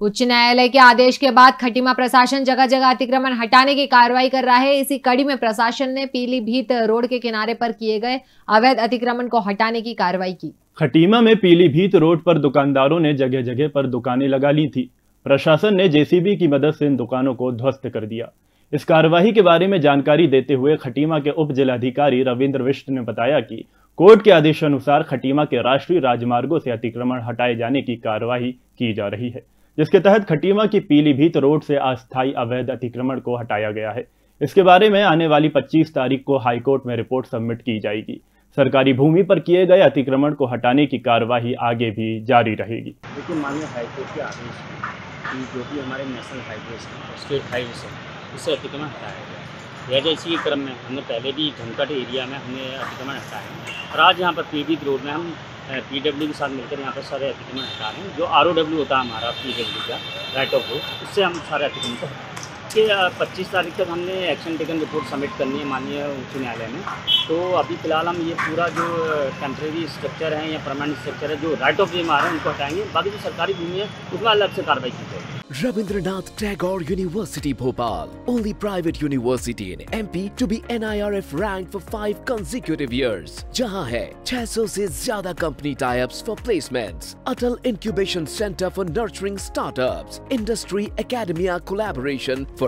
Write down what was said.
उच्च न्यायालय के आदेश के बाद खटीमा प्रशासन जगह जगह अतिक्रमण हटाने की कार्रवाई कर रहा है। इसी कड़ी में प्रशासन ने पीलीभीत रोड के किनारे पर किए गए अवैध अतिक्रमण को हटाने की कार्रवाई की। खटीमा में पीलीभीत रोड पर दुकानदारों ने जगह जगह पर दुकानें लगा ली थी। प्रशासन ने जेसीबी की मदद से इन दुकानों को ध्वस्त कर दिया। इस कार्यवाही के बारे में जानकारी देते हुए खटीमा के उप जिलाधिकारी रविंद्र विष्ट ने बताया कि कोर्ट के आदेशानुसार खटीमा के राष्ट्रीय राजमार्गों से अतिक्रमण हटाए जाने की कार्यवाही की जा रही है। जिसके तहत खटीमा की पीलीभीत रोड से अस्थायी अवैध अतिक्रमण को हटाया गया है। इसके बारे में आने वाली 25 तारीख को हाईकोर्ट में रिपोर्ट सबमिट की जाएगी। सरकारी भूमि पर किए गए अतिक्रमण को हटाने की कार्यवाही आगे भी जारी रहेगी। लेकिन माननीय हाईकोर्ट के आदेश जो भी हमारे नेशनल हाईवे स्टेट हाईवे उसे अतिक्रमण हटाया गया लिहाजा इसी के क्रम में हमने पहले भी घनकट एरिया में हमने अतिक्रमण हटाए हैं। और आज यहाँ पर पीबीत रोड में हम पी डब्ल्यू के साथ मिलकर यहाँ पर सारे अतिक्रमण हटा रहे हैं। जो आर होता है हमारा पी डब्ल्यू का राइट ऑफ़ रोड उससे हम सारे अतिक्रमण को कि पच्चीस तारीख तक हमने एक्शन टेकन रिपोर्ट सबमिट करनी है माननीय उच्च न्यायालय में तो अभी फ़िलहाल हम ये पूरा जो टेम्प्रेरी स्ट्रक्चर है या परमानेंट स्ट्रक्चर है जो राइट ऑफ़ वे में आ रहे हैं उनको हटाएँगे बाकी जो सरकारी भूमि है उसमें अलग से कार्रवाई की जाएगी Rabindranath Tagore University Bhopal, only private university in MP to be NIRF ranked for five consecutive years. जहाँ है 600 से ज़्यादा company tie-ups for placements, Atal Incubation Center for nurturing startups, Industry Academia collaboration for